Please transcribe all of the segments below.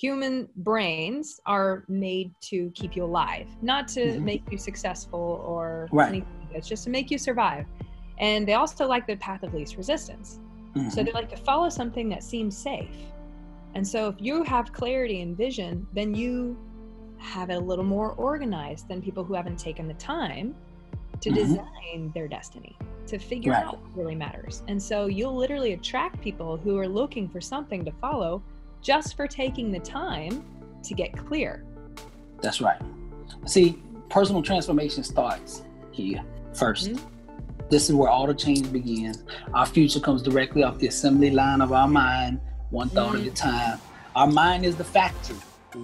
human brains are made to keep you alive, not to Mhm. make you successful or Right. anything. It's just to make you survive. And they also like the path of least resistance. Mhm. So they like to follow something that seems safe. And so if you have clarity and vision, then you have it a little more organized than people who haven't taken the time to Mhm. design their destiny, to figure Right. out what really matters. And so you'll literally attract people who are looking for something to follow just for taking the time to get clear. That's right. See, personal transformation starts here 1st Mhm. This is where all the change begins. Our future comes directly off the assembly line of our mind, one thought at a time. Our mind is the factory.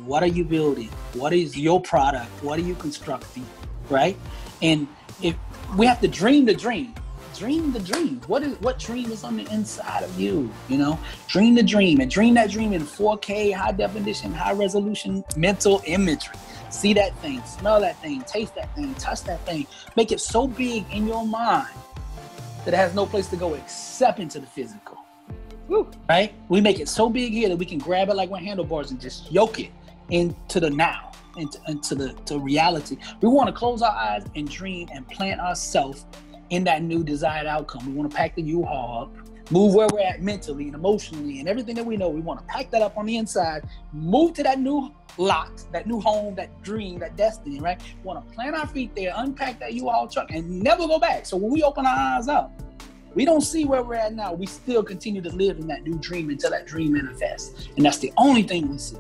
What are you building? What is your product? What are you constructing? Right? And if we have to dream the dream, dream the dream. What is what dream is on the inside of you? You know, dream the dream and dream that dream in 4K, high definition, high resolution mental imagery. See that thing, smell that thing, taste that thing, touch that thing. Make it so big in your mind that it has no place to go except into the physical. Woo. Right? We make it so big here that we can grab it like with handlebars and just yoke it into the now, into, into the to reality. We want to close our eyes and dream and plant ourselves in that new desired outcome. We want to pack the U-Haul up, move where we're at mentally and emotionally and everything that we know. We want to pack that up on the inside, move to that new lot, that new home, that dream, that destiny, right? We want to plant our feet there, unpack that U-Haul truck, and never go back. So when we open our eyes up, we don't see where we're at now. We still continue to live in that new dream until that dream manifests. And that's the only thing we see.